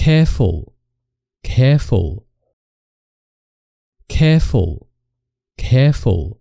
careful, careful, careful, careful.